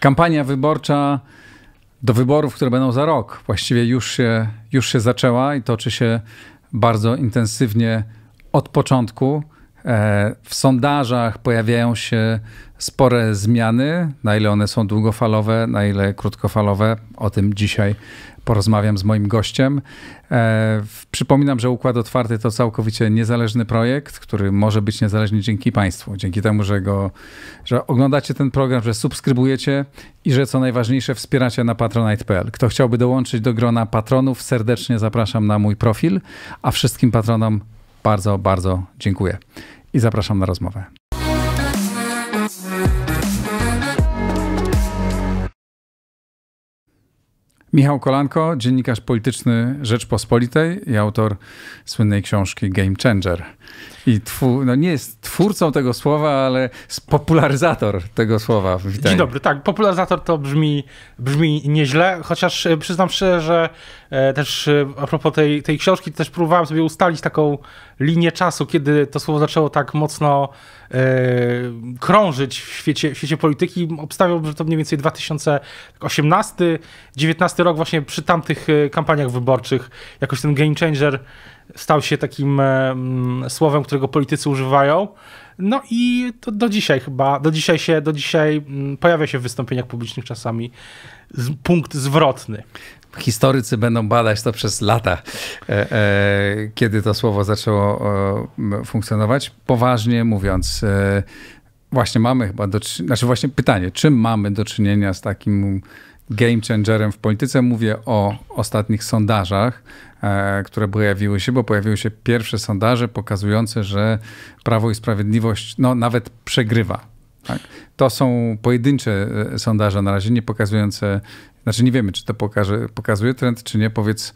Kampania wyborcza do wyborów, które będą za rok, właściwie już się, już się zaczęła i toczy się bardzo intensywnie od początku. E, w sondażach pojawiają się spore zmiany. Na ile one są długofalowe, na ile krótkofalowe, o tym dzisiaj porozmawiam z moim gościem. E, przypominam, że Układ Otwarty to całkowicie niezależny projekt, który może być niezależny dzięki Państwu, dzięki temu, że, go, że oglądacie ten program, że subskrybujecie i że co najważniejsze wspieracie na patronite.pl. Kto chciałby dołączyć do grona patronów, serdecznie zapraszam na mój profil, a wszystkim patronom bardzo, bardzo dziękuję i zapraszam na rozmowę. Michał Kolanko, dziennikarz polityczny Rzeczpospolitej i autor słynnej książki Game Changer. I twór, no nie jest twórcą tego słowa, ale popularyzator tego słowa. Witaj. Dzień dobry, tak, popularyzator to brzmi, brzmi nieźle, chociaż e, przyznam szczerze, że też e, a propos tej, tej książki, też próbowałem sobie ustalić taką linię czasu, kiedy to słowo zaczęło tak mocno e, krążyć w świecie, w świecie polityki. Obstawiałbym, że to mniej więcej 2018-19 rok właśnie przy tamtych kampaniach wyborczych jakoś ten game changer stał się takim mm, słowem, którego politycy używają. No i to do dzisiaj chyba, do dzisiaj się, do dzisiaj mm, pojawia się w wystąpieniach publicznych czasami punkt zwrotny. Historycy będą badać to przez lata, e, e, kiedy to słowo zaczęło funkcjonować. Poważnie mówiąc, e, właśnie mamy chyba do, znaczy właśnie pytanie, czym mamy do czynienia z takim game changerem w polityce? Mówię o ostatnich sondażach E, które pojawiły się, bo pojawiły się pierwsze sondaże pokazujące, że Prawo i Sprawiedliwość no, nawet przegrywa. Tak? To są pojedyncze e, sondaże na razie, nie pokazujące, znaczy nie wiemy, czy to pokaże, pokazuje trend, czy nie. Powiedz,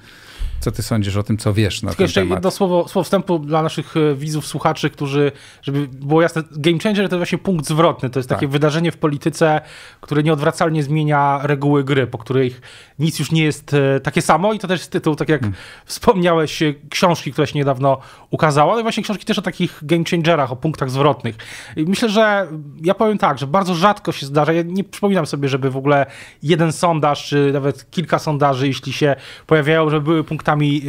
co ty sądzisz o tym, co wiesz na Tylko ten jeszcze temat? jedno słowo, słowo wstępu dla naszych e, widzów, słuchaczy, którzy, żeby było jasne, game changer to właśnie punkt zwrotny. To jest tak. takie wydarzenie w polityce, które nieodwracalnie zmienia reguły gry, po których nic już nie jest e, takie samo i to też jest tytuł, tak jak hmm. wspomniałeś, e, książki, która się niedawno ukazała, ale właśnie książki też o takich game changerach, o punktach zwrotnych. I myślę, że ja powiem tak, że bardzo rzadko się zdarza, ja nie przypominam sobie, żeby w ogóle jeden sondaż, czy nawet kilka sondaży, jeśli się pojawiają, żeby były punktami punktami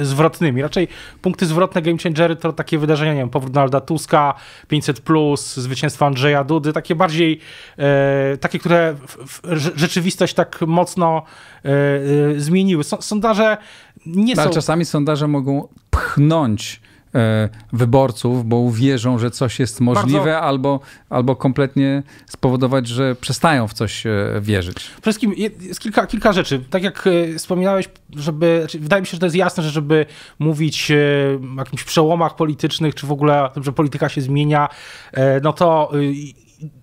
y, zwrotnymi. Raczej punkty zwrotne Game Changery to takie wydarzenia, nie wiem, powrót Donalda Tuska, 500+, plus, zwycięstwo Andrzeja Dudy, takie bardziej, e, takie, które w, w, rzeczywistość tak mocno e, e, zmieniły. sondaże nie no, są... Ale czasami sondaże mogą pchnąć E, wyborców, bo uwierzą, że coś jest możliwe, Bardzo... albo, albo kompletnie spowodować, że przestają w coś e, wierzyć. Przede wszystkim jest kilka, kilka rzeczy. Tak jak e, wspominałeś, żeby, znaczy, wydaje mi się, że to jest jasne, że żeby mówić o jakimś przełomach politycznych, czy w ogóle, że polityka się zmienia, no to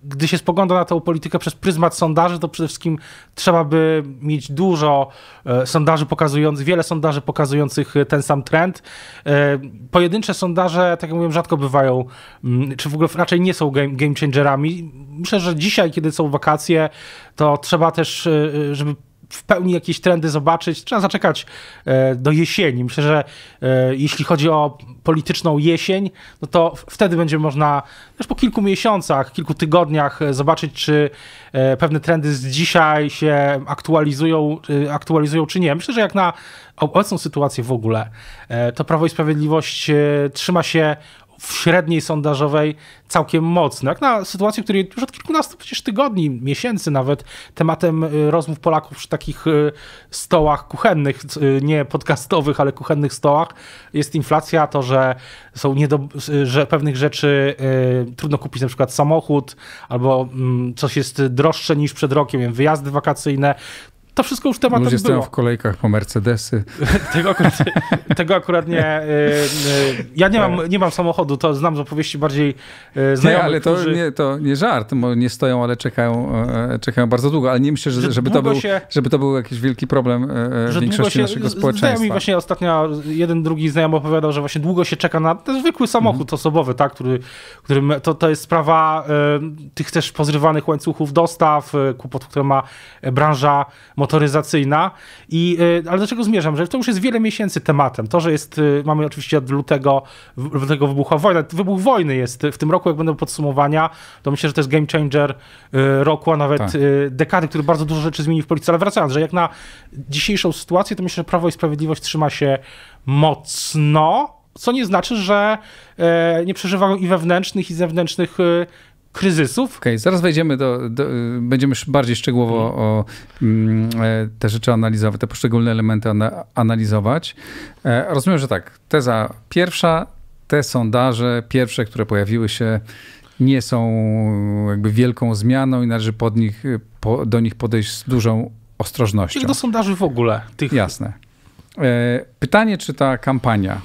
gdy się spogląda na tę politykę przez pryzmat sondaży, to przede wszystkim trzeba by mieć dużo e, sondaży pokazujących, wiele sondaży pokazujących e, ten sam trend. E, pojedyncze sondaże, tak jak mówiłem, rzadko bywają, mm, czy w ogóle raczej nie są game, game changerami. Myślę, że dzisiaj, kiedy są wakacje, to trzeba też, żeby w pełni jakieś trendy zobaczyć, trzeba zaczekać e, do jesieni. Myślę, że e, jeśli chodzi o polityczną jesień, no to wtedy będzie można też po kilku miesiącach, kilku tygodniach e, zobaczyć, czy pewne trendy z dzisiaj się aktualizują, aktualizują czy nie. Myślę, że jak na obecną sytuację w ogóle, to Prawo i Sprawiedliwość trzyma się w średniej sondażowej całkiem mocno. Jak na sytuację, w której już od kilkunastu przecież tygodni, miesięcy nawet, tematem y, rozmów Polaków przy takich y, stołach kuchennych, y, nie podcastowych, ale kuchennych stołach, jest inflacja, to, że są niedo, że pewnych rzeczy trudno kupić, na przykład samochód, albo mm, coś jest droższe niż przed rokiem, wyjazdy wakacyjne to wszystko już tematem Ludzie stoją było. w kolejkach po Mercedesy. tego, akurat, tego akurat nie. Y, y, ja nie mam, nie mam samochodu, to znam z opowieści bardziej znajomych, Nie, ale to którzy... nie, to nie żart, bo nie stoją, ale czekają, e, czekają bardzo długo, ale nie myślę, że, Że żeby, to był, się- żeby to był jakiś wielki problem e, w że długo większości się, naszego z- Znajomi społeczeństwa. właśnie ostatnio, jeden, drugi znajomy opowiadał, że właśnie długo się czeka na ten zwykły samochód Mhm. osobowy, tak, który, który to, to jest sprawa tych też pozrywanych łańcuchów dostaw, kłopotów, które ma e, branża motoryzacyjna. I, y, ale do czego zmierzam? Że to już jest wiele miesięcy tematem. To, że jest, y, mamy oczywiście od lutego, lutego wybuchła wojna. Wybuch wojny jest w tym roku, jak będą podsumowania, to myślę, że to jest game changer y, roku, a nawet Tak. dekady, który bardzo dużo rzeczy zmieni w polityce. Ale wracając, że jak na dzisiejszą sytuację, to myślę, że Prawo i Sprawiedliwość trzyma się mocno, co nie znaczy, że e, nie przeżywają i wewnętrznych, i zewnętrznych e, kryzysów. Okej, zaraz wejdziemy do, do, będziemy bardziej szczegółowo o mm, e, te rzeczy analizować, te poszczególne elementy ana, analizować. E, rozumiem, że tak, teza pierwsza, te sondaże pierwsze, które pojawiły się, nie są jakby wielką zmianą i należy pod nich, po, do nich podejść z dużą ostrożnością. Czyli do sondaży w ogóle. Tych, Jasne. E, Pytanie, czy ta kampania,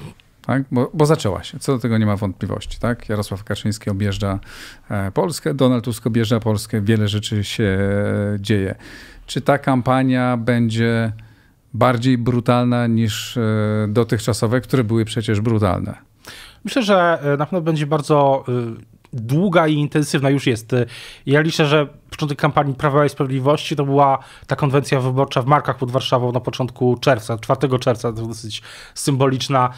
tak? bo, bo zaczęła się, co do tego nie ma wątpliwości. Tak? Jarosław Kaczyński objeżdża e, Polskę, Donald Tusk objeżdża Polskę, wiele rzeczy się e, dzieje. Czy ta kampania będzie bardziej brutalna niż e, dotychczasowe, które były przecież brutalne? Myślę, że na pewno będzie bardzo długa i intensywna już jest. Ja liczę, że początek kampanii Prawa i Sprawiedliwości to była ta konwencja wyborcza w Markach pod Warszawą na początku czerwca, 4 czerwca, to dosyć symboliczna,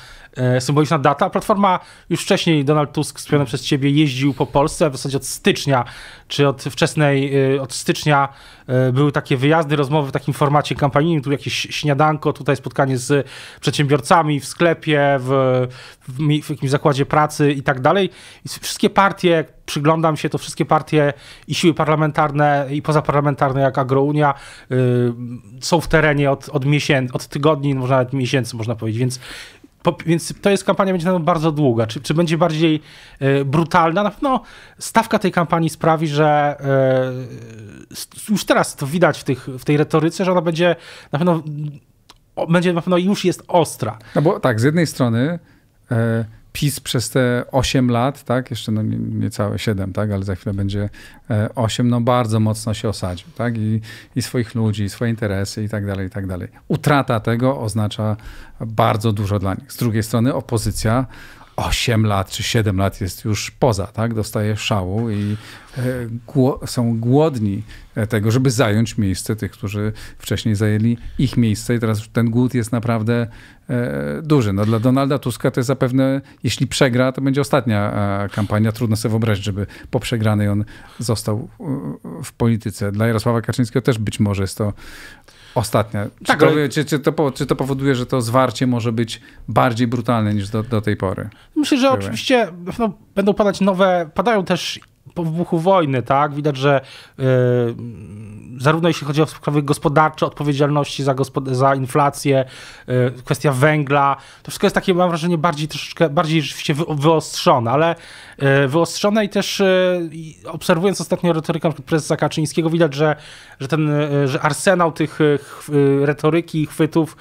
symboliczna data. Platforma już wcześniej, Donald Tusk wspomniany przez ciebie, jeździł po Polsce, w zasadzie od stycznia, czy od wczesnej, e, od stycznia e, były takie wyjazdy, rozmowy w takim formacie kampanijnym, tu jakieś śniadanko, tutaj spotkanie z przedsiębiorcami w sklepie, w, w, w jakimś zakładzie pracy i tak dalej. I wszystkie partie, przyglądam się, to wszystkie partie i siły parlamentarne i pozaparlamentarne, jak Agrounia, y, są w terenie od, od miesięcy, od tygodni, może nawet miesięcy, można powiedzieć, więc więc to jest kampania będzie na bardzo długa. Czy, czy będzie bardziej y, brutalna? Na pewno stawka tej kampanii sprawi, że y, już teraz to widać w, tych, w tej retoryce, że ona będzie na pewno będzie na pewno już jest ostra. No bo tak, z jednej strony e, PiS przez te 8 lat, tak, jeszcze no nie- niecałe 7, tak, ale za chwilę będzie e, 8, no bardzo mocno się osadził, tak, i, i swoich ludzi, i swoje interesy i tak dalej, i tak dalej. Utrata tego oznacza bardzo dużo dla nich. Z drugiej strony opozycja 8 lat czy 7 lat jest już poza, tak, dostaje szału i e, gło- są głodni e, tego, żeby zająć miejsce tych, którzy wcześniej zajęli ich miejsce i teraz ten głód jest naprawdę e, duży. No, dla Donalda Tuska to jest zapewne, jeśli przegra, to będzie ostatnia kampania. Trudno sobie wyobrazić, żeby po przegranej on został w polityce. Dla Jarosława Kaczyńskiego też być może jest to ostatnia. Czy, Tak, to, ale- czy, czy, to, czy to powoduje, że to zwarcie może być bardziej brutalne niż do, do tej pory? Myślę, że Były. oczywiście no, będą padać nowe, padają też po wybuchu wojny, tak? Widać, że y, zarówno jeśli chodzi o sprawy gospodarcze, odpowiedzialności za, gospod- za inflację, y, kwestia węgla, to wszystko jest takie, mam wrażenie, bardziej troszeczkę, bardziej rzeczywiście wy, wyostrzone, ale y, wyostrzone i też obserwując ostatnio retorykę prezesa Kaczyńskiego, widać, że, że ten, że arsenał tych ch- retoryki i chwytów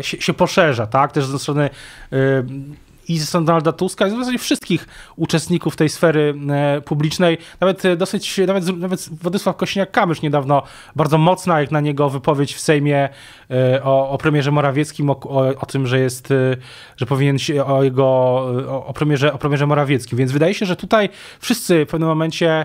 się, się poszerza, tak? Też ze strony i strony Donalda Tuska, i w zasadzie wszystkich uczestników tej sfery e, publicznej. Nawet e, dosyć, nawet, z- nawet Władysław Kośniak-Kamysz niedawno bardzo mocna jak na niego wypowiedź w Sejmie e, o, o premierze Morawieckim, o, o, o tym, że jest, że powinien się o jego, o, premierze, o premierze Morawieckim. Więc wydaje się, że tutaj wszyscy w pewnym momencie,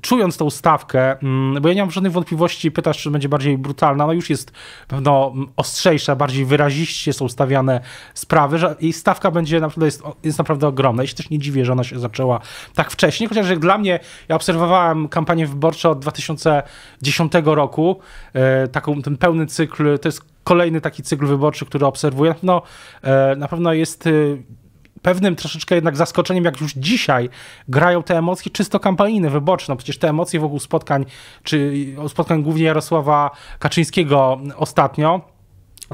czując tą stawkę, mm, bo ja nie mam żadnych wątpliwości, pytasz, czy będzie bardziej brutalna, no już jest pewno mm, ostrzejsza, bardziej wyraziście są stawiane sprawy, że jej stawka będzie naprawdę jest, jest naprawdę ogromna. Ja się też nie dziwię, że ona się zaczęła tak wcześnie, chociaż jak dla mnie, ja obserwowałem kampanię wyborczą od 2010 roku, e, taką, ten pełny cykl, to jest kolejny taki cykl wyborczy, który obserwuję. No, na pewno jest e, pewnym troszeczkę jednak zaskoczeniem, jak już dzisiaj grają te emocje czysto kampanijne, wyborcze. No przecież te emocje wokół spotkań, czy spotkań głównie Jarosława Kaczyńskiego ostatnio,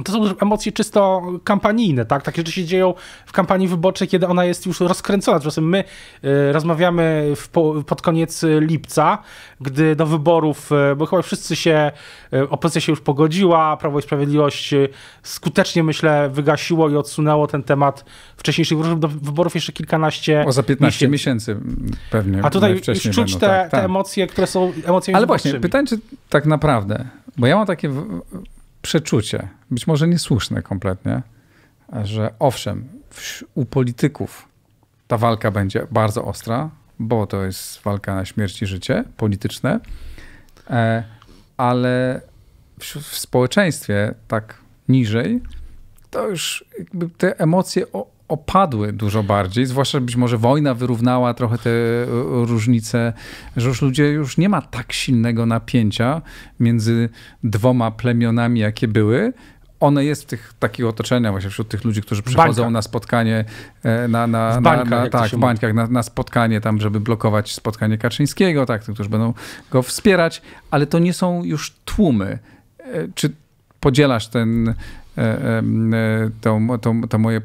to są emocje czysto kampanijne, tak? Takie rzeczy się dzieją w kampanii wyborczej, kiedy ona jest już rozkręcona. Czasem my y, rozmawiamy po, pod koniec lipca, gdy do wyborów, y, bo chyba wszyscy się, y, opozycja się już pogodziła, Prawo i Sprawiedliwość skutecznie, myślę, wygasiło i odsunęło ten temat wcześniejszych wyborów. Do wyborów jeszcze kilkanaście O, za 15 miesięcy, miesięcy pewnie. A tutaj już czuć będą, te, tak, te tak. emocje, które są emocjami Ale właśnie, pytanie, czy tak naprawdę, bo ja mam takie przeczucie, być może niesłuszne kompletnie, że owszem, u polityków ta walka będzie bardzo ostra, bo to jest walka na śmierć i życie polityczne, e, ale w społeczeństwie tak niżej, to już te emocje opadły dużo bardziej, zwłaszcza być może wojna wyrównała trochę te e, różnice, że już ludzie już nie ma tak silnego napięcia między dwoma plemionami, jakie były. One jest w tych takich otoczeniach, właśnie wśród tych ludzi, którzy przychodzą na spotkanie, e, na, na, w bańkach, na, na tak, w bańkach, na, na, spotkanie tam, żeby blokować spotkanie Kaczyńskiego, tak, którzy będą go wspierać, ale to nie są już tłumy. E, czy podzielasz ten, to, to, to moje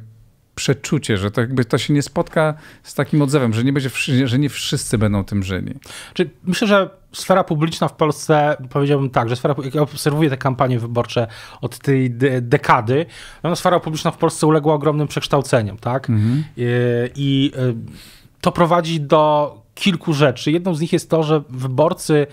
przeczucie, że to jakby to się nie spotka z takim odzewem, że nie, będzie, że nie wszyscy będą tym żyli. Czy myślę, że sfera publiczna w Polsce, powiedziałbym tak, że sfera, jak ja obserwuję te kampanie wyborcze od tej de dekady, no sfera publiczna w Polsce uległa ogromnym przekształceniom, tak? Mhm. I, I to prowadzi do kilku rzeczy. Jedną z nich jest to, że wyborcy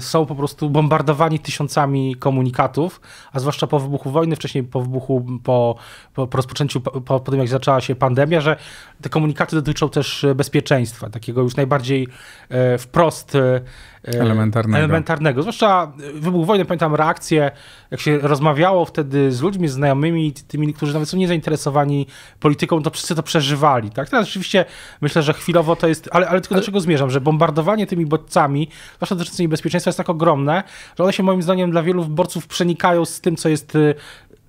są po prostu bombardowani tysiącami komunikatów, a zwłaszcza po wybuchu wojny, wcześniej po wybuchu, po, po rozpoczęciu, po, po tym jak zaczęła się pandemia, że te komunikaty dotyczą też bezpieczeństwa, takiego już najbardziej e, wprost e, elementarnego. elementarnego. Zwłaszcza wybuch wojny, pamiętam reakcję, jak się rozmawiało wtedy z ludźmi, z znajomymi, tymi, którzy nawet są niezainteresowani polityką, to wszyscy to przeżywali. Tak? Teraz oczywiście myślę, że chwilowo to jest, ale, ale tylko ale... do czego zmierzam, że bombardowanie tymi bodźcami, zwłaszcza dotyczące niebezpieczeństwa jest tak ogromne, że one się moim zdaniem dla wielu wyborców przenikają z tym, co jest y,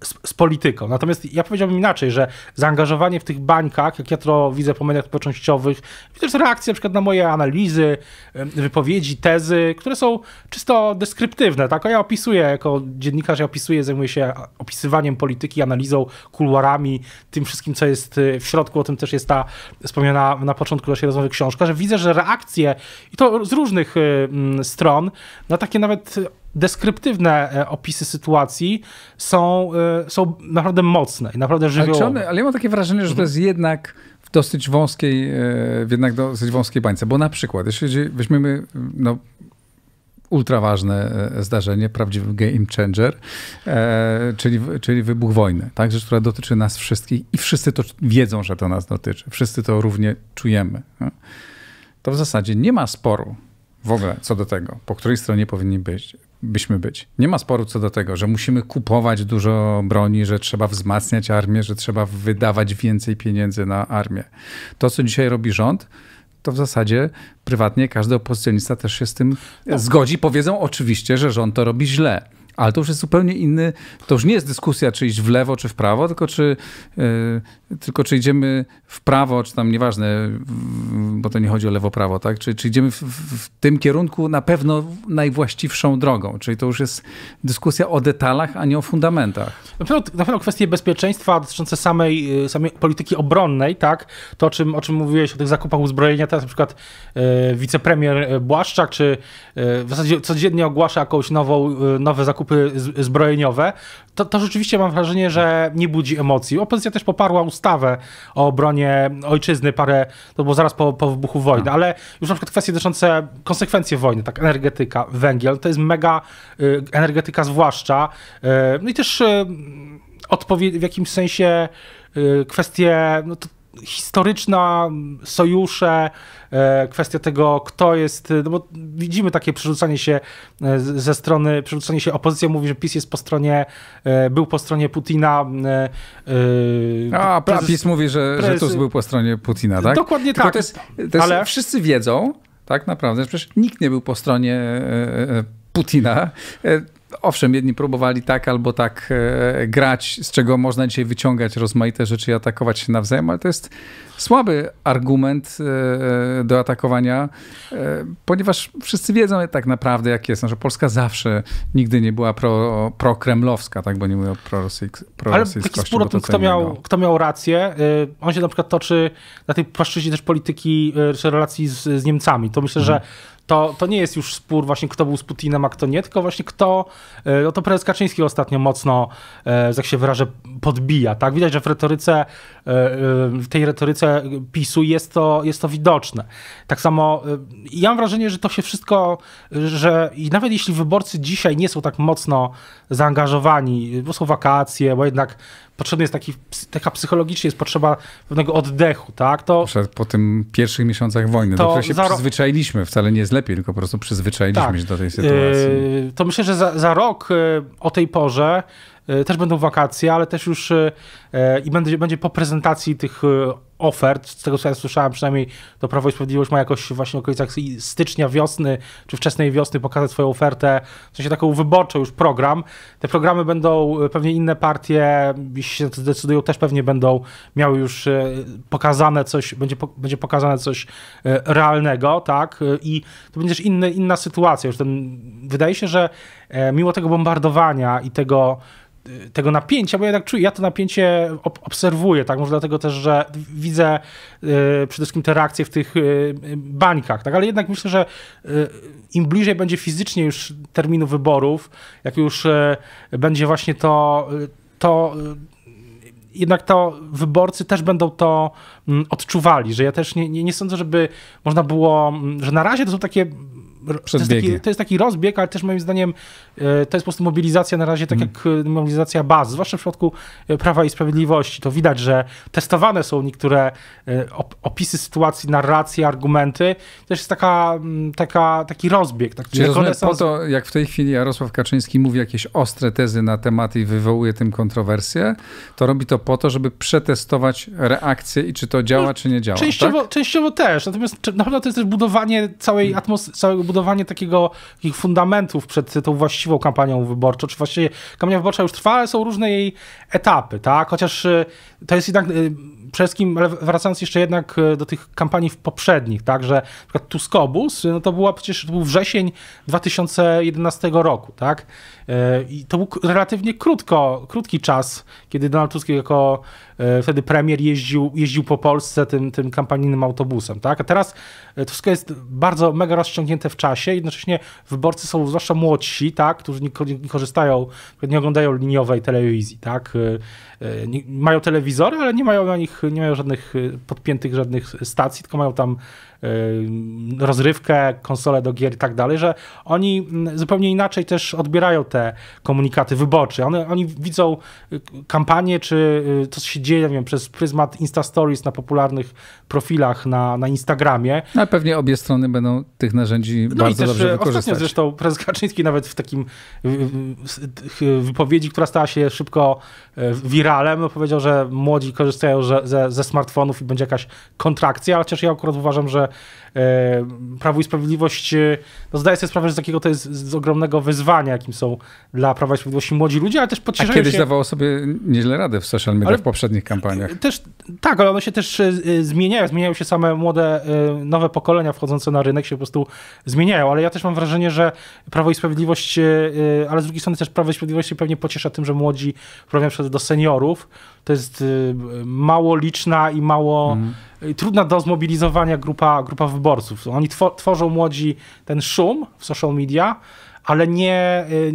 z, z, polityką. Natomiast ja powiedziałbym inaczej, że zaangażowanie w tych bańkach, jak ja to widzę po mediach społecznościowych, też reakcje na przykład na moje analizy, wypowiedzi, tezy, które są czysto deskryptywne. Tak? A ja opisuję, jako dziennikarz, ja opisuję, zajmuję się opisywaniem polityki, analizą, kuluarami, tym wszystkim, co jest y, w środku. O tym też jest ta wspomniana na początku naszej rozmowy książka, że widzę, że reakcje, i to z różnych y, stron, na takie nawet deskryptywne e, opisy sytuacji są, e, są naprawdę mocne i naprawdę żywiołowe. Ale, ale ja mam takie wrażenie, że to jest jednak w dosyć wąskiej, e, w jednak dosyć wąskiej bańce, bo na przykład, jeśli weźmiemy no, ultra ważne zdarzenie, prawdziwy game changer, czyli, czyli wybuch wojny, tak? Rzecz, która dotyczy nas wszystkich i wszyscy to wiedzą, że to nas dotyczy. Wszyscy to równie czujemy. No. To w zasadzie nie ma sporu w ogóle co do tego, po której stronie powinni być byśmy być. Nie ma sporu co do tego, że musimy kupować dużo broni, że trzeba wzmacniać armię, że trzeba wydawać więcej pieniędzy na armię. To, co dzisiaj robi rząd, to w zasadzie prywatnie każdy opozycjonista też się z tym no. zgodzi. Powiedzą oczywiście, że rząd to robi źle. Ale to już jest zupełnie inny, to już nie jest dyskusja, czy iść w lewo, czy w prawo, tylko czy, yy, tylko czy idziemy w prawo, czy tam nieważne, bo to nie chodzi o lewo-prawo, tak? Czy, czy idziemy w, w, tym kierunku na pewno najwłaściwszą drogą. Czyli to już jest dyskusja o detalach, a nie o fundamentach. Na pewno, na pewno kwestie bezpieczeństwa dotyczące samej, y, samej polityki obronnej, tak? To, o czym, o czym mówiłeś, o tych zakupach uzbrojenia, teraz na przykład yy, wicepremier Błaszczak, czy w zasadzie codziennie ogłasza jakąś nową, nowe zakupy zakupy zbrojeniowe, to, to rzeczywiście mam wrażenie, że nie budzi emocji. Opozycja też poparła ustawę o obronie ojczyzny parę, to było zaraz po, po wybuchu wojny, no. ale już na przykład kwestie dotyczące konsekwencji wojny, tak, energetyka, węgiel, to jest mega y, energetyka zwłaszcza. Y, no i też y, w jakimś sensie y, kwestie, no to, historyczna, sojusze, e, kwestia tego, kto jest, no bo widzimy takie przerzucanie się e, ze strony, przerzucanie się, opozycja mówi, że PiS jest po stronie, e, był po stronie Putina. A, prezes, PiS mówi, że, prezes, że Tusk był po stronie Putina, tak? Dokładnie Tylko tak. To jest, to jest, ale... Wszyscy wiedzą, tak naprawdę, przecież nikt nie był po stronie Putina owszem, jedni próbowali tak albo tak e, grać, z czego można dzisiaj wyciągać rozmaite rzeczy i atakować się nawzajem, ale to jest słaby argument e, do atakowania, e, ponieważ wszyscy wiedzą tak naprawdę, jak jest. No, że Polska zawsze nigdy nie była pro, prokremlowska, tak, bo nie mówię o prorosyjsk, Ale taki spór o tym, kto miał, kto miał rację, on się na przykład toczy na tej płaszczyźnie też polityki czy relacji z, z Niemcami. To myślę, mhm. że to, to nie jest już spór właśnie kto był z Putinem, a kto nie, tylko właśnie kto, e, no to prezes Kaczyński ostatnio mocno, e, jak się wyrażę, podbija, tak? Widać, że w retoryce, e, w tej retoryce PiSu jest to, jest to widoczne. Tak samo ja mam wrażenie, że to się wszystko, że i nawet jeśli wyborcy dzisiaj nie są tak mocno zaangażowani, bo są wakacje, bo jednak potrzebny jest taki, taka psychologicznie jest potrzeba pewnego oddechu, tak? To, po tym pierwszych miesiącach wojny, to do której się za... przyzwyczailiśmy, wcale nie jest lepiej, tylko po prostu przyzwyczailiśmy tak. się do tej sytuacji. Yy, to myślę, że za, za rok yy, o tej porze yy, też będą wakacje, ale też już i będzie, będzie po prezentacji tych ofert, z tego co ja słyszałem, przynajmniej to Prawo i Sprawiedliwość ma jakoś właśnie w okolicach stycznia, wiosny, czy wczesnej wiosny pokazać swoją ofertę, w sensie taką wyborczą już program. Te programy będą, e, pewnie inne partie, jeśli się zdecydują, też pewnie będą miały już e, pokazane coś, będzie, będzie pokazane coś e, realnego, tak, i to będzie też inny, inna sytuacja. Już ten, wydaje się, że mimo tego bombardowania i tego tego napięcia, bo ja tak czuję, ja to napięcie obserwuję, tak, może dlatego też, że widzę y, przede wszystkim te reakcje w tych y, bańkach, tak, ale jednak myślę, że y, im bliżej będzie fizycznie już terminu wyborów, jak już będzie właśnie to, to jednak to wyborcy też będą to mm, odczuwali, że ja też nie, nie, nie sądzę, żeby można było, mm, że na razie to są takie to jest, taki, to jest, taki, rozbieg, ale też moim zdaniem e, to jest po prostu mobilizacja na razie, tak mm. jak e, mobilizacja baz, zwłaszcza w przypadku e, Prawa i Sprawiedliwości. To widać, że testowane są niektóre opisy sytuacji, narracje, argumenty. To jest taka, mm, taka, taki rozbieg. Tak, Czyli rozumiem, po to, jak w tej chwili Jarosław Kaczyński mówi jakieś ostre tezy na tematy i wywołuje tym kontrowersje, to robi to po to, żeby przetestować reakcję i czy to działa, no, czy nie działa. Częściowo, tak? częściowo też, natomiast na pewno to jest też budowanie całej mm. atmosfery, całego budowanie takiego, takich fundamentów przed tą właściwą kampanią wyborczą, czy właściwie kampania wyborcza już trwa, ale są różne jej etapy, tak? Chociaż y, to jest jednak y, wszystkim, ale wracając jeszcze jednak y, do tych kampanii poprzednich, tak, że na Tuskobus, no to była przecież, to był wrzesień 2011 roku, tak? I to był relatywnie krótko, krótki czas, kiedy Donald Tusk jako E, wtedy premier jeździł, jeździł po Polsce tym, tym kampanijnym autobusem, tak? A teraz e, to wszystko jest bardzo mega rozciągnięte w czasie, jednocześnie wyborcy są zwłaszcza młodsi, tak? Którzy nie, nie korzystają, nie oglądają liniowej telewizji, tak? E, mają telewizory, ale nie mają na nich, nie mają żadnych podpiętych żadnych stacji, tylko mają tam rozrywkę, konsole do gier i tak dalej, że oni zupełnie inaczej też odbierają te komunikaty wyborcze. One, oni widzą kampanię, czy to, co się dzieje, nie wiem, przez pryzmat Insta Stories na popularnych profilach na, na Instagramie. No, ale pewnie obie strony będą tych narzędzi no bardzo dobrze e, wykorzystać. Ostatnio zresztą prezes Kaczyński nawet w takim wypowiedzi, która stała się szybko wiralem, no, powiedział, że młodzi korzystają ze, ze smartfonów i będzie jakaś kontrakcja, chociaż ja akurat uważam, że E, Prawo i Sprawiedliwość e, no zdaje sobie sprawę, że takiego to jest z ogromnego wyzwania, jakim są dla Prawa i Sprawiedliwości młodzi ludzie, ale też pocieszają A kiedyś się... dawało sobie nieźle radę w social media ale w poprzednich kampaniach. Też, tak, ale one się też e, zmieniają, zmieniają się same młode, nowe pokolenia wchodzące na rynek się po prostu zmieniają, ale ja też mam wrażenie, że Prawo i Sprawiedliwość, ale z drugiej strony też Prawo i Sprawiedliwość się pewnie pociesza tym, że młodzi wprawiają się do seniorów, to jest mało liczna i mało mm trudna do zmobilizowania grupa, grupa wyborców. Oni tworzą młodzi ten szum w social media, ale nie y,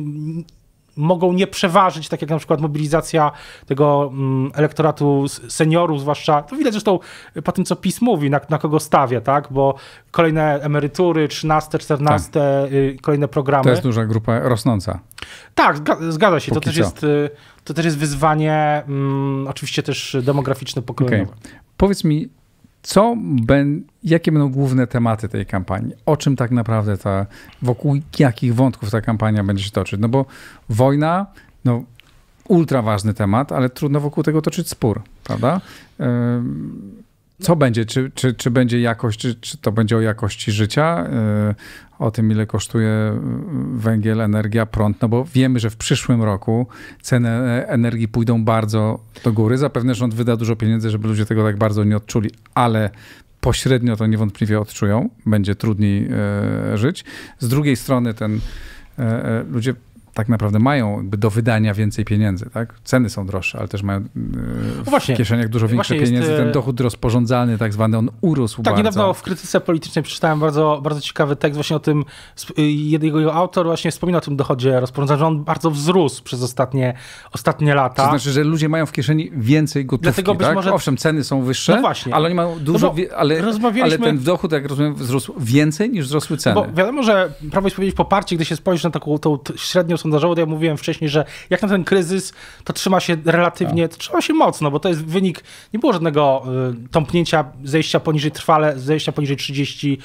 mogą nie przeważyć, tak jak na przykład mobilizacja tego mm, elektoratu seniorów, zwłaszcza, to widać zresztą po tym, co PiS mówi, na, na kogo stawia, tak, bo kolejne emerytury, 13, 14, tak. Y, kolejne programy. To jest duża grupa rosnąca. Tak, zgadza się, to też, jest, y, to też jest wyzwanie, mm, oczywiście też demograficzne, pokoleniowe. Okay. Powiedz mi, co ben, jakie będą główne tematy tej kampanii? O czym tak naprawdę ta, wokół jakich wątków ta kampania będzie się toczyć? No bo wojna, no ultra ważny temat, ale trudno wokół tego toczyć spór, prawda? Co będzie? Czy, czy, czy będzie jakość, czy, czy to będzie o jakości życia, o tym, ile kosztuje węgiel, energia, prąd, no bo wiemy, że w przyszłym roku ceny energii pójdą bardzo do góry. Zapewne rząd wyda dużo pieniędzy, żeby ludzie tego tak bardzo nie odczuli, ale pośrednio to niewątpliwie odczują, będzie trudniej e, żyć. Z drugiej strony ten e ludzie tak naprawdę mają jakby do wydania więcej pieniędzy, tak? Ceny są droższe, ale też mają e, w Właśnie. kieszeniach dużo większe pieniędzy. Jest... Ten dochód rozporządzalny tak zwany, on urósł Tak, bardzo. niedawno w krytyce politycznej przeczytałem bardzo, bardzo ciekawy tekst właśnie o tym, jego autor właśnie wspominał o tym dochodzie rozporządzalnym, że on bardzo wzrósł przez ostatnie, ostatnie lata. To znaczy, że ludzie mają w kieszeni więcej gotówki, Dlatego być tak? może... Owszem, ceny są wyższe, no właśnie. ale oni mają dużo, no ale, ale ten dochód, jak rozumiem, wzrósł więcej niż wzrosły ceny. Bo wiadomo, że Prawo i Sprawiedliwość poparcie, gdy się spojrzy na taką tą średnią sondażową, to ja mówiłem wcześniej, że jak na ten kryzys, to trzyma się relatywnie, to trzyma się mocno, bo to jest wynik, nie było żadnego y, tąpnięcia, zejścia poniżej trwale, zejścia poniżej 30%,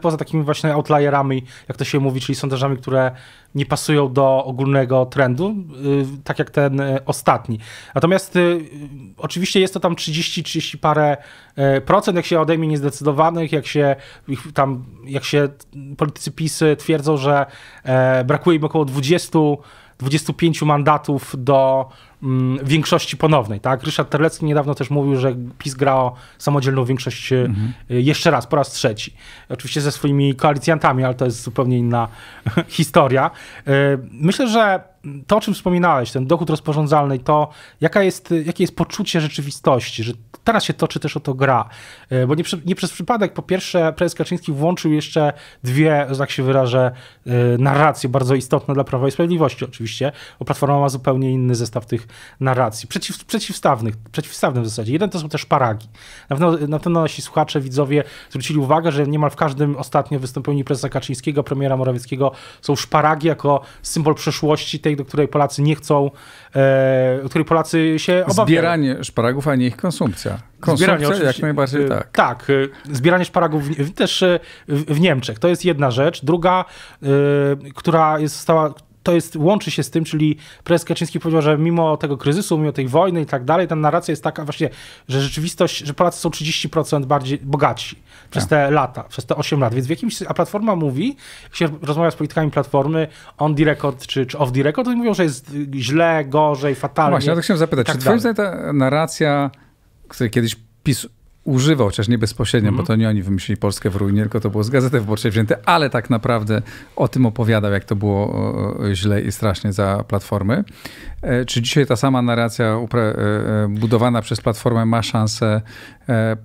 poza takimi właśnie outlierami, jak to się mówi, czyli sondażami, które nie pasują do ogólnego trendu, y, tak jak ten y, ostatni. Natomiast oczywiście jest to tam 30, 30 parę procent, jak się odejmie niezdecydowanych, jak się tam, jak się politycy PiS twierdzą, że e, brakuje im około 20 25 mandatów do większości ponownej. Tak? Ryszard Terlecki niedawno też mówił, że PiS gra o samodzielną większość e, mhm. jeszcze raz, po raz trzeci. Oczywiście ze swoimi koalicjantami, ale to jest zupełnie inna historia. E, myślę, że to, o czym wspominałeś, ten dochód rozporządzalny, to jaka jest, jakie jest poczucie rzeczywistości, że teraz się toczy też o to gra. E, bo nie, nie przez przypadek, po pierwsze, prezes Kaczyński włączył jeszcze dwie, że tak się wyrażę, e, narracje bardzo istotne dla Prawa i Sprawiedliwości oczywiście, bo Platforma ma zupełnie inny zestaw tych narracji, przeciw, przeciwstawnych, przeciwstawnych w zasadzie. Jeden to są też paragi. Na pewno, na pewno nasi słuchacze, widzowie zwrócili uwagę, że niemal w każdym ostatnio wystąpieniu prezesa Kaczyńskiego, premiera Morawieckiego są szparagi jako symbol przeszłości, tej, do której Polacy nie chcą, e, której Polacy się obawiają. Zbieranie szparagów, a nie ich konsumpcja. Konsumpcja zbieranie, jak najbardziej e, tak. Tak, e, zbieranie szparagów też e, w Niemczech. To jest jedna rzecz. Druga, która jest stała, to jest, łączy się z tym, czyli prezes Kaczyński powiedział, że mimo tego kryzysu, mimo tej wojny i tak dalej, ta narracja jest taka właśnie, że rzeczywistość, że Polacy są 30% bardziej bogatsi przez tak. te lata, przez te 8 lat. Więc w jakimś, a Platforma mówi, jak się rozmawia z politykami Platformy, on the record czy, czy off the record, to mówią, że jest źle, gorzej, fatalnie. Właśnie, ja to chciałem zapytać, tak czy twoim zdaniem ta narracja, której kiedyś PiS używał, chociaż nie bezpośrednio, mm -hmm. bo to nie oni wymyślili Polskę w ruinie, tylko to było z Gazety Wyborczej wzięte, ale tak naprawdę o tym opowiadał, jak to było źle i strasznie za Platformy. E, czy dzisiaj ta sama narracja e, e, budowana przez Platformę ma szansę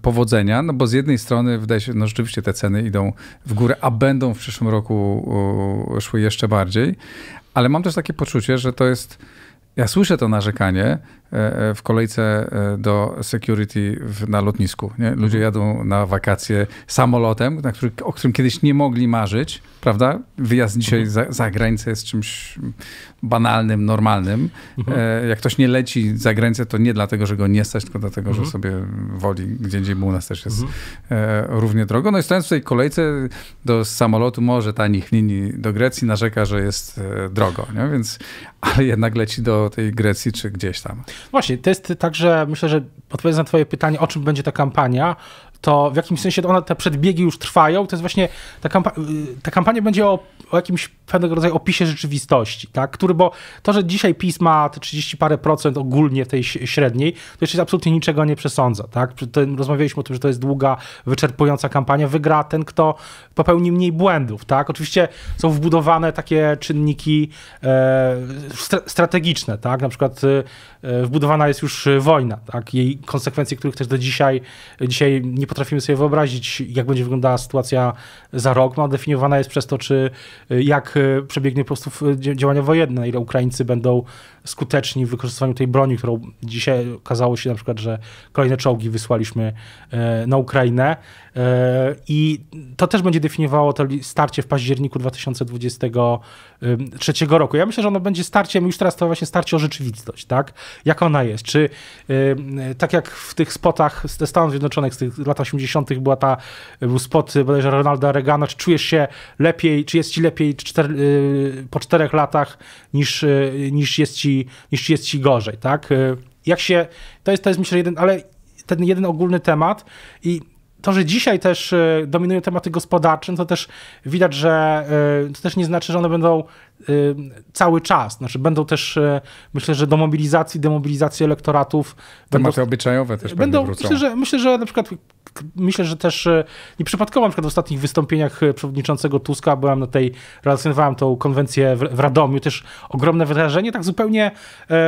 powodzenia? No bo z jednej strony wydaje się, no rzeczywiście te ceny idą w górę, a będą w przyszłym roku szły jeszcze bardziej, ale mam też takie poczucie, że to jest ja słyszę to narzekanie e, e, w kolejce e, do security na lotnisku. Nie? Ludzie mhm. jadą na wakacje samolotem, na który, o którym kiedyś nie mogli marzyć, prawda? Wyjazd dzisiaj mhm. za, za granicę jest czymś banalnym, normalnym. Mhm. Jak ktoś nie leci za granicę, to nie dlatego, że go nie stać, tylko dlatego, że sobie woli gdzie indziej, bo u nas też jest równie drogo. No i stojąc w tej kolejce do samolotu, może tanich linii do Grecji, narzeka, że jest drogo, nie? Więc, ale jednak leci do tej Grecji czy gdzieś tam. Właśnie, to jest tak, że myślę, że odpowiedząc na twoje pytanie, o czym będzie ta kampania, to w jakimś sensie one, te przedbiegi już trwają. To jest właśnie, ta, kampa ta kampania będzie o, o, jakimś pewnego rodzaju opisie rzeczywistości, tak? który, bo to, że dzisiaj PiS ma te 30 parę procent ogólnie tej średniej, to jeszcze absolutnie niczego nie przesądza. Tak? Rozmawialiśmy o tym, że to jest długa, wyczerpująca kampania. Wygra ten, kto popełni mniej błędów. Tak? Oczywiście są wbudowane takie czynniki e, strategiczne, tak? na przykład e, wbudowana jest już wojna, tak? jej konsekwencje, których też do dzisiaj, dzisiaj nie potrafimy sobie wyobrazić, jak będzie wyglądała sytuacja za rok. No, definiowana jest przez to, czy jak przebiegnie po prostu działania wojenne, ile Ukraińcy będą skuteczni w wykorzystywaniu tej broni, którą dzisiaj okazało się na przykład, że kolejne czołgi wysłaliśmy na Ukrainę. E, I to też będzie definiowało to starcie w październiku 2023 roku. Ja myślę, że ono będzie starciem, już teraz to właśnie starcie o rzeczywistość, tak? Jak ona jest? Czy tak jak w tych spotach ze Stanów Zjednoczonych z tych lat 80. była ta, był spot bodajże Ronalda Reagana, czy czujesz się lepiej, czy jest ci lepiej czter, po czterech latach niż, niż jest ci ci, niż jest ci gorzej, tak? Y, jak się, to jest, to jest myślę jeden, ale ten jeden ogólny temat i to, że dzisiaj też e, dominują tematy gospodarcze, no to też widać, że e, to też nie znaczy, że one będą cały czas. Znaczy będą też, myślę, że do mobilizacji, demobilizacji elektoratów. Tematy będą, obyczajowe też będą. Myślę że, myślę, że na przykład myślę, że też nieprzypadkowo na przykład w ostatnich wystąpieniach przewodniczącego Tuska byłem na tej, relacjonowałem tą konwencję w, w Radomiu, też ogromne wydarzenie, tak zupełnie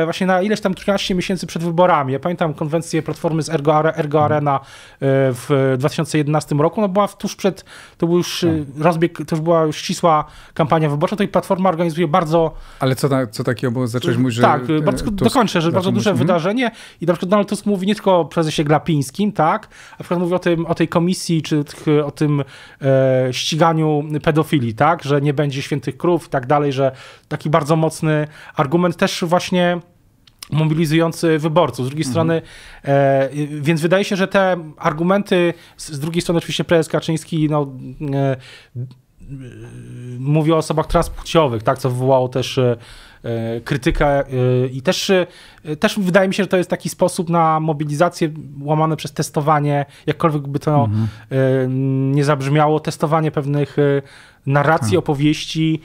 właśnie na ileś tam 13 miesięcy przed wyborami. Ja pamiętam konwencję Platformy z Ergo, Ergo Arena w 2011 roku, no była tuż przed, to był już tak. rozbieg, to już była już ścisła kampania wyborcza, to i Platforma organizuje bardzo... Ale co, co takiego było? Zacząłeś mówić, że... Tak, bardzo, Tusk, dokończę, że bardzo duże mówisz? wydarzenie i na przykład Donald Tusk mówi nie tylko o prezesie Glapińskim, tak, a na przykład mówi o, tym, o tej komisji, czy o tym e, ściganiu pedofilii, tak, że nie będzie świętych krów i tak dalej, że taki bardzo mocny argument też właśnie mobilizujący wyborców. Z drugiej mhm. strony, e, więc wydaje się, że te argumenty, z, z drugiej strony oczywiście prezes Kaczyński no, e, mówi o osobach transpłciowych, tak, co wywołało też e, e krytykę i też, też wydaje mi się, że to jest taki sposób na mobilizację łamane przez testowanie, jakkolwiek by to mhm. nie zabrzmiało, testowanie pewnych narracji, hmm. opowieści,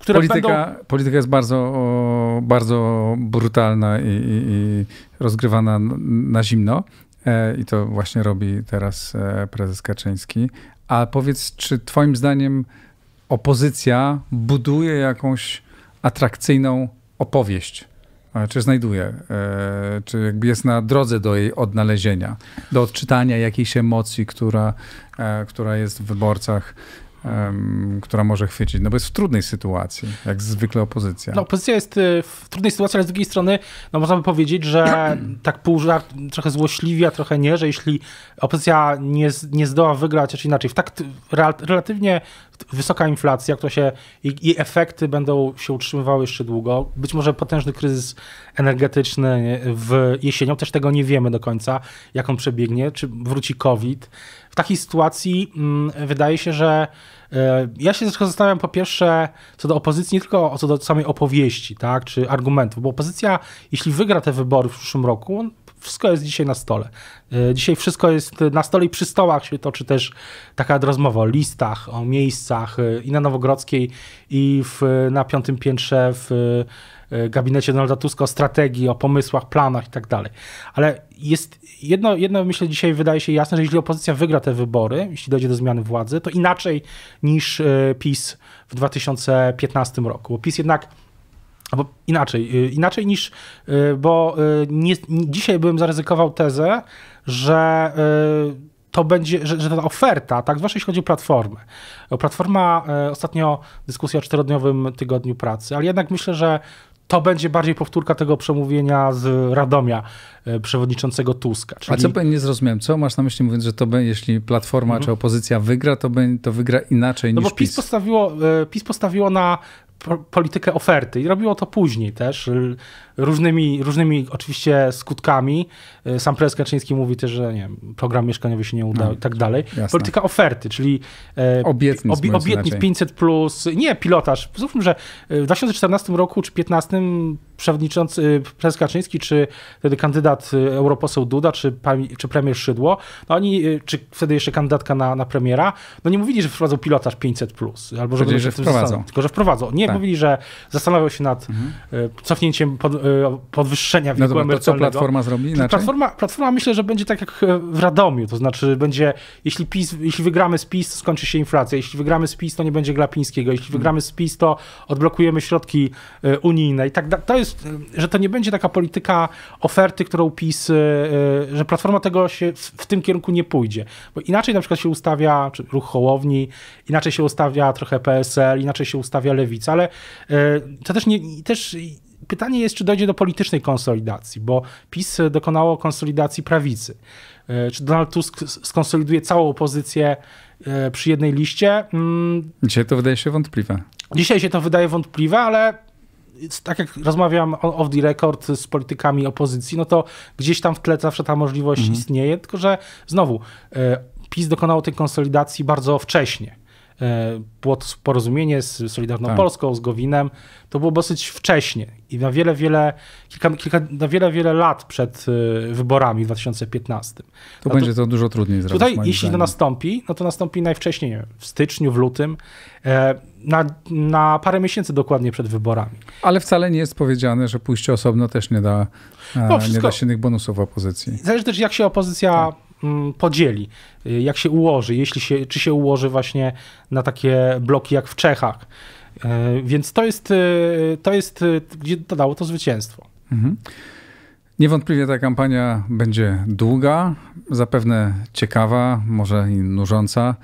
które polityka, będą... Polityka jest bardzo, bardzo brutalna i, i, i rozgrywana na zimno. E, I to właśnie robi teraz e, prezes Kaczyński. A powiedz, czy twoim zdaniem opozycja buduje jakąś atrakcyjną opowieść? Czy znajduje? Czy jakby jest na drodze do jej odnalezienia, do odczytania jakiejś emocji, która, która jest w wyborcach która może chwycić, no bo jest w trudnej sytuacji, jak zwykle opozycja. No opozycja jest y, w trudnej sytuacji, ale z drugiej strony, no można by powiedzieć, że tak pół żart, trochę złośliwie, a trochę nie, że jeśli opozycja nie, nie zdoła wygrać, czy inaczej, w tak relatywnie wysoka inflacja, która się, i efekty będą się utrzymywały jeszcze długo, być może potężny kryzys energetyczny w jesienią, też tego nie wiemy do końca, jak on przebiegnie, czy wróci COVID, takiej sytuacji mm, wydaje się, że e, ja się zastanawiam po pierwsze co do opozycji, nie tylko co do samej opowieści, tak, czy argumentów, bo opozycja, jeśli wygra te wybory w przyszłym roku, wszystko jest dzisiaj na stole. E, dzisiaj wszystko jest na stole i przy stołach się toczy też taka rozmowa o listach, o miejscach e, i na Nowogrodzkiej, i w, na piątym piętrze w gabinecie Donalda Tuska o strategii, o pomysłach, planach i tak dalej. Ale jest jedno, jedno, myślę, dzisiaj wydaje się jasne, że jeśli opozycja wygra te wybory, jeśli dojdzie do zmiany władzy, to inaczej niż e, PiS w 2015 roku. Bo PiS jednak Albo inaczej, e, inaczej niż, e, bo nie, dzisiaj bym zaryzykował tezę, że to będzie, że, że ta oferta, tak, zwłaszcza jeśli chodzi o platformę. Platforma, ostatnio dyskusja o czterodniowym tygodniu pracy, ale jednak myślę, że to będzie bardziej powtórka tego przemówienia z Radomia e, przewodniczącego Tuska. Czyli... A co nie zrozumiałem, co masz na myśli mówiąc, że to będzie, jeśli Platforma mhm. czy opozycja wygra, to, będzie, to wygra inaczej no niż bo PiS. PiS postawiło, e, PiS postawiło na politykę oferty i robiło to później też, różnymi, różnymi oczywiście skutkami. Y, sam prezes Kaczyński mówi też, że nie program mieszkaniowy się nie udał no, i tak dalej. Jasne. Polityka oferty, czyli e, obietnic, obie, obietnic 500+, plus, nie pilotaż. Zróbmy, że w 2014 roku czy 2015 przewodniczący y, prezes Kaczyński, czy wtedy kandydat europoseł Duda, czy, czy premier Szydło, no oni, czy wtedy jeszcze kandydatka na, na premiera, no nie mówili, że wprowadzą pilotaż 500+, plus, albo że, że wprowadzą. Tylko, że wprowadzą. Nie, tak. mówili, że zastanawiają się nad mhm. cofnięciem pod, podwyższenia wieku no to, to co Platforma zrobi inaczej? Platforma, Platforma myślę, że będzie tak jak w Radomiu, to znaczy będzie, jeśli, PiS, jeśli wygramy z PiS, to skończy się inflacja, jeśli wygramy z PiS, to nie będzie Glapińskiego, jeśli wygramy z PiS, to odblokujemy środki y, unijne. I tak To jest, y, że to nie będzie taka polityka oferty, którą PiS, że Platforma tego się w, w tym kierunku nie pójdzie, bo inaczej na przykład się ustawia czy ruch Hołowni, inaczej się ustawia trochę PSL, inaczej się ustawia Lewica, ale to też nie, też pytanie jest, czy dojdzie do politycznej konsolidacji, bo PiS dokonało konsolidacji prawicy. E, czy Donald Tusk skonsoliduje całą opozycję e, przy jednej liście? Mm, Dzisiaj to wydaje się wątpliwe. Dzisiaj się to wydaje wątpliwe, ale tak jak rozmawiam off the record z politykami opozycji, no to gdzieś tam w tle zawsze ta możliwość mhm. istnieje, tylko że znowu e, PiS dokonało tej konsolidacji bardzo wcześnie. To porozumienie z Solidarną tak. Polską, z Gowinem. To było dosyć wcześnie i na wiele, wiele, kilka, kilka, na wiele, wiele lat przed wyborami w 2015. To no będzie to, to dużo trudniej zrobić. Tutaj, jeśli zdaniem. to nastąpi, no to nastąpi najwcześniej, w styczniu, w lutym, na, na parę miesięcy dokładnie przed wyborami. Ale wcale nie jest powiedziane, że pójście osobno też nie da, no, nie da silnych bonusów opozycji. Zależy też, jak się opozycja tak. Mm, podzieli, y, jak się ułoży, jeśli się, czy się ułoży właśnie na takie bloki jak w Czechach. Y, więc to jest, y, to jest gdzie dodało to zwycięstwo. Mhm. Niewątpliwie ta kampania będzie długa, zapewne ciekawa, może i nużąca.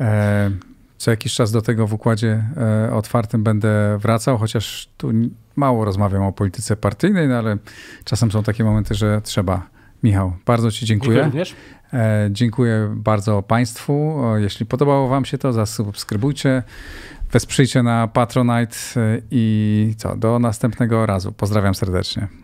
E, co jakiś czas do tego w układzie e, otwartym będę wracał, chociaż tu mało rozmawiam o polityce partyjnej, no ale czasem są takie momenty, że trzeba Michał, bardzo Ci dziękuję. Dziękuję również. E, dziękuję bardzo Państwu. Jeśli podobało Wam się to, zasubskrybujcie, wesprzyjcie na Patronite e, i co, do następnego razu. Pozdrawiam serdecznie.